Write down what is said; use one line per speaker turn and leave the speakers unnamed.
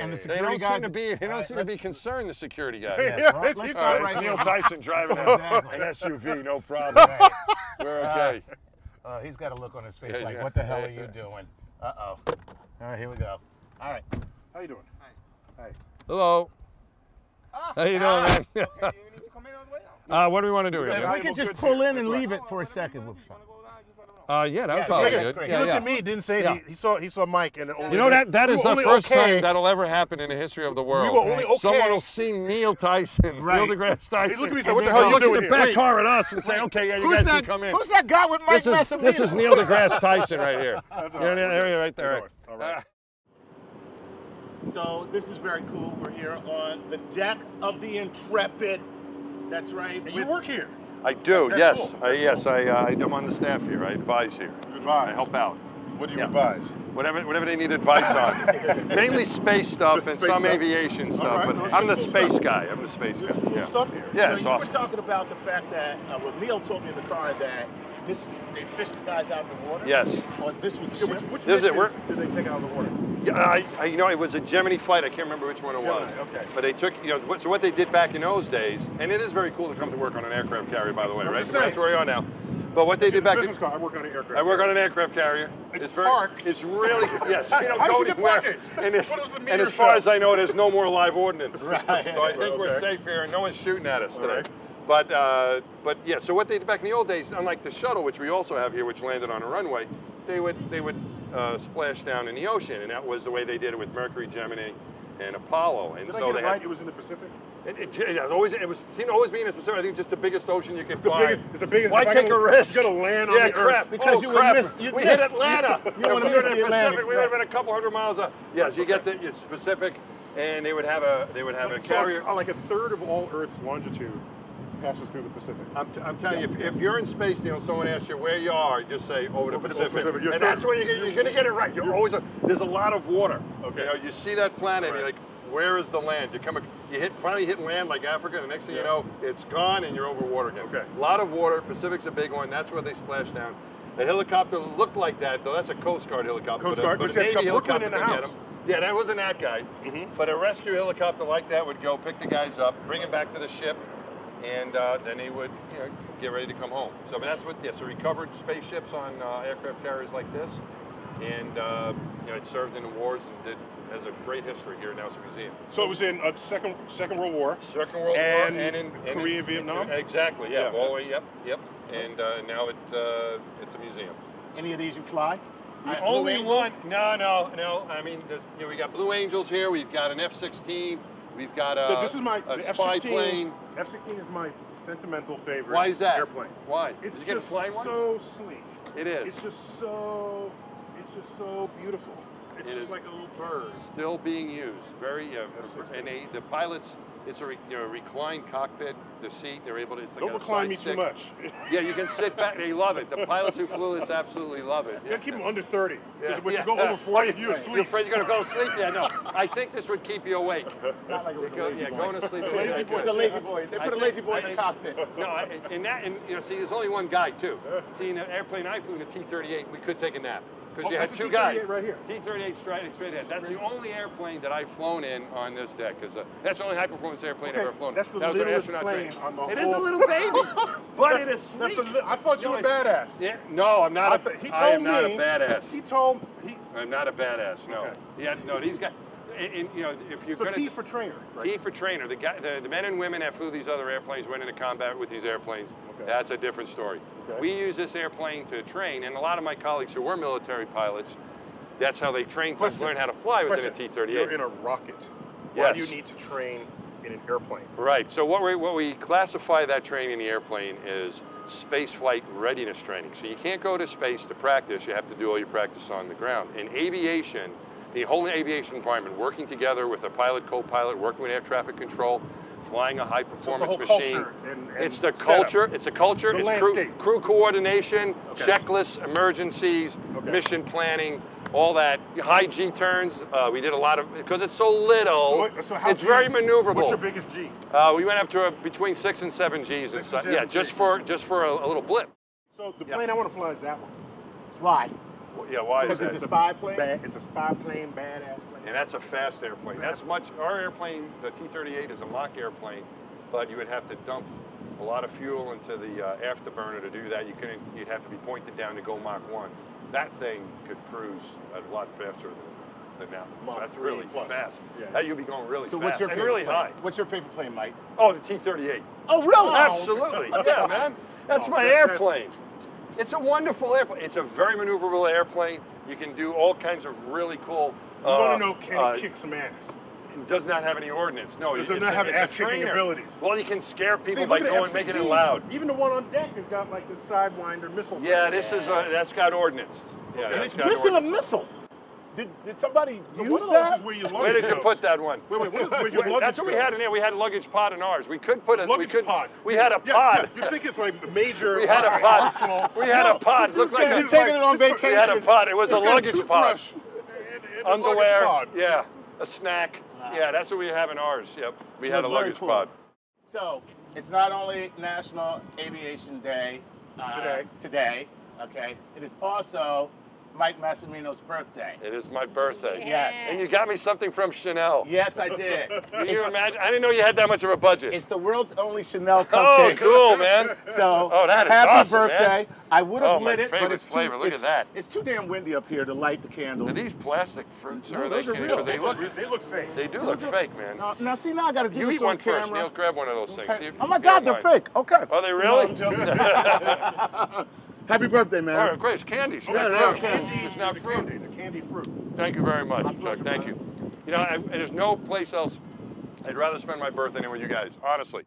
And the
They don't
guys.
seem to be. They don't
Alright,
seem to be concerned. The security guy.
Yeah, well, let's
right, it's Neil. Tyson driving
Exactly.
an SUV. No problem.
Right.
We're okay.
Uh, he's got a look on his face
Yeah,
like,
yeah.
what the hell are
Yeah.
you doing? Uh oh. All right, here we go. All right.
How you doing? Hi. Hi.
Hello. How you doing, man?
you need to come in all the way down.
Uh, what do we want to do
If
here?
we could just pull in and leave it for a second, we'll be fine.
Uh, yeah, that would
Yeah,
probably be
that's
good.
great.
He
Yeah,
looked
yeah.
at me, didn't say
Yeah.
he, he saw he saw Mike and only
You know that that is
we
the first
okay.
time that'll ever happen in the history of the world.
were only okay.
Someone will see Neil Tyson,
Right.
Neil deGrasse Tyson,
look at me and say, "What the
then
hell you
look
doing
at the
here?"
back car at us and say, "Okay, yeah, you
Who's
guys
that?
can come in."
Who's that guy with Mike
This is this is Neil deGrasse Tyson right here.
all
You know
right.
area right there.
We're
Right?
going. All right.
Uh,
So this is very cool. We're here on the deck of the Intrepid. That's right.
And you work here.
I do.
That's
yes,
cool.
I, yes. I uh, I'm on the staff here. I advise here.
You advise.
I help out.
What do you
Yeah.
advise?
Whatever, whatever they need advice on. Mainly space stuff and
Space
some
stuff.
aviation stuff.
right,
but I'm the
cool
space
stuff.
guy. I'm the space guy.
Cool
yeah.
stuff here.
Yeah,
so
it's
you
awesome.
were talking about the fact that uh, well, Neil told me in the car that this they fished the guys out in the water.
Yes.
Or this was the
Yeah,
ship.
which which
This is it,
missions did they take out of the water?
Yeah, I, I, you know, it was a Gemini flight. I can't remember which one it was.
Gemini, okay.
But they took, you know, what- so what they did back in those days, and it is very cool to come to work on an aircraft carrier, by the way,
I'm
right?
just
So that's
saying.
where we are now. But what they did back
business
in,
car. I work on an aircraft.
I work on an aircraft carrier.
It's
very,
parked.
It's really, yes, we don't
How
go
did you
anywhere.
park it?
And, it's,
What the
and as far
show?
as I know, there's no more live ordnance.
Right.
So I think we're safe here, and no one's shooting at us today.
right.
But, uh, but yeah, so what they did back in the old days, unlike the shuttle, which we also have here, which landed on a runway, they would they would uh, splash down in the ocean, and that was the way they did it with Mercury, Gemini, and Apollo. And
Did
so
I get
they
it
had
right? It was in the Pacific.
it, it, it always it was seemed to always be in the Pacific. I think just the biggest ocean you can find.
biggest- it's the biggest-
Why take a risk?
you gotta land on the
crap.
Earth.
Because
oh,
you would
crap.
miss- you'd
we
miss-
hit Atlanta.
you
If
wanna
we
miss
were in
the
Pacific,
Atlantic,
we would have been a couple hundred miles up. Yes, you get the it's Pacific, and they would have a they would have a carrier.
like a third of all Earth's longitude passes through the Pacific.
I'm, t- I'm telling you, if, if you're in space, Neil, someone asks you where you are, just say over the
Over the
Pacific,
Pacific.
And that's where you're, you're going to get it right. You're always there's a lot of water.
Okay.
You know, you see that planet, and you're like, where is the land? You come, you hit finally hit land like Africa, and the next thing you know, it's gone, and you're over water again.
Okay.
A lot of water. Pacific's a big one. That's where they splash down. The helicopter looked like that, though. That's a Coast Guard helicopter.
Coast
but a-
Guard,
but a
got
Navy helicopter
in the house.
Yeah, that wasn't that guy.
Mm-hmm.
But a rescue helicopter like that would go pick the guys up, bring them back to the ship, and uh, then he would you know, get ready to come home. So I mean, that's what, yeah, so recovered spaceships on uh, aircraft carriers like this. And, uh, you know, it served in the wars and did, has a great history here now. at NASA Museum.
So it was in uh, second Second World War.
Second World
And
War and in and
Korea,
in,
Vietnam?
Exactly, yeah,
Yeah.
all the way, yep, yep. And uh, now it, uh, it's a museum.
Any of these you fly?
The
Uh,
only one, no, no, no. I mean, there's, you know, we got Blue Angels here. We've got an F-16. We've got a,
so this is my,
a spy
F-16,
plane.
F-16 is my sentimental favorite.
Why is that?
Airplane.
Why?
It's
Did you get to
just
one?
so sleek.
It is.
It's just so. It's just so beautiful. It's
It
just like a little bird.
Still being used. Very, uh, and they, the pilots, it's a re, you know, reclined cockpit. The seat, they're able to. It's like
Don't
a
recline
side
me too much.
Yeah, you can sit back. They love it. The pilots who flew this absolutely love it.
You gotta keep them under 30.
Yeah,
Because when
yeah.
you go over 40, you're
You're
asleep.
afraid you're gonna go to sleep? Yeah, no. I think this would keep you awake.
It's Not like it was a
Go-
lazy
yeah,
boy.
going to sleep. is
Lazy boy. It's a lazy boy. They
I
put a lazy boy
I
in the
think-
cockpit.
No, I- in that, and you know, see, there's only one guy too. See, in the airplane I flew in the T-38, we could take a nap because you had two
the T-38
guys.
right here.
T-38 straight, straight ahead. That's the only airplane that I've flown in on this deck because uh, that's the only high-performance airplane
Okay,
I've ever flown.
that's the
that was an astronaut
plane
training.
on the
It is a little baby, but it is
That's
sleek.
li- I thought you
No,
were
it's-
badass.
Yeah, no, I'm not.
I
a,
th- he told
I am
me.
not a badass.
He told he.
I'm not a badass. No.
Okay.
Yeah, no. These guys. And, and, you know, if you're
So
gonna
T's for trainer, right?
T for trainer. The, guy, the, the men and women that flew these other airplanes went into combat with these airplanes.
Okay.
That's a different story.
Okay.
We use this airplane to train, and a lot of my colleagues who were military pilots, that's how they trained to
Question.
learn how to fly was in a
Question.
T-38.
You're in a rocket. Why do you need to train in an airplane?
Right. So what we what we classify that training in the airplane is space flight readiness training. So you can't go to space to practice. You have to do all your practice on the ground. In aviation, the whole aviation environment, working together with a pilot, co-pilot, working with air traffic control, flying a high performance
whole
machine.
culture and- and
it's the
setup.
culture. It's a culture.
The
it's crew,
landscape.
crew coordination,
Okay.
checklists, emergencies,
Okay.
mission planning. All that high G turns, uh, we did a lot of because it's so little.
So what- so how
it's
G-
very maneuverable.
What's your biggest G?
Uh, we went up to a, between six and seven Gs
Six and
inside.
seven
Yeah, just for just for a, a little blip.
So the
Yeah.
plane I want to fly is that one.
Why?
Yeah, why is
Because it's a spy plane.
Bad, it's a spy plane, badass plane.
And that's a fast airplane. That's much, our airplane, the T-38 is a Mach airplane, but you would have to dump a lot of fuel into the uh, afterburner to do that. You couldn't, you'd have to be pointed down to go Mach 1. That thing could cruise a lot faster than, than that.
Mach
so that's really
plus.
fast.
Yeah.
That you'd be going really
So
fast
what's your
and
favorite
really
plane?
high.
What's your favorite plane, Mike?
Oh, the T-38.
Oh, really?
Absolutely. Yeah, man. That's
Oh,
my
that- that-
airplane. It's a wonderful airplane. It's a very maneuverable airplane. You can do all kinds of really cool.
You
uh,
want to know can
uh,
it kick some ass?
It does not have any ordnance. No,
It does not have
it's a
ass-kicking abilities.
Well, you can scare people
See,
by going making it loud.
Even the one on deck has got like the sidewinder missile.
Yeah,
thing.
this is a, that's got ordnance. Yeah,
And it's missing a missile. Did, did somebody
One
use
of those
that?
is where your
Where
luggage
did you
goes.
put that one?
Wait, wait, wait, where's your luggage
That's what we
go?
had in there. We had a luggage pod in ours. We could put a we
Luggage
could,
pod.
We had a
Yeah,
pod.
Yeah, you think it's like major?
We had a
like,
pod.
arsenal.
We had
No,
a pod. Looked like
Is
a,
he taking it on
it's-
we had a
vacation?
pod. It was a
it's got
luggage pod.
toothbrush and- and a luggage
Underwear. Yeah, a snack. Yeah, that's what we have in ours. Yep, we had a luggage
cool.
pod.
So it's not only National Aviation Day uh,
Today.
Today, okay. It is also Mike Massimino's birthday.
It is my birthday.
Yes.
And you got me something from Chanel.
Yes, I did.
Can you imagine? I didn't know you had that much of a budget.
It's the world's only Chanel cupcake.
oh,
cupcake.
cool, man.
So
Oh, that is
happy
awesome, man.
birthday! I would have
Oh,
lit it, but
favorite
it's too,
flavor. Look at that.
It's too damn windy up here to light the candle.
Are these plastic fruits
No,
or are
those
they
are real.
But They look,
They look fake.
they do look fake, man.
Now, now, see, now I got to do
You
this
eat
on
one first,
camera.
Neil. Grab one of those things.
Okay.
See if-
Oh my God, they're fake. Okay.
Are they
No,
really?
I'm joking. Happy birthday, man.
All right, great. It's candies.
Oh, yeah,
That's
they're candy.
It's not fruit.
candy, the candy fruit.
Thank you very much, Chuck.
pleasure,
Thank
man.
you. You know, I, there's no place else I'd rather spend my birthday than with you guys, honestly.